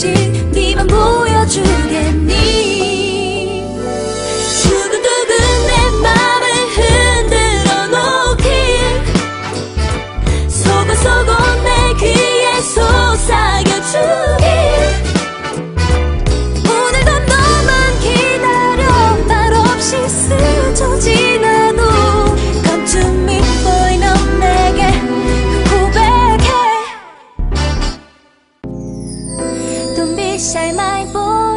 she 谁迈步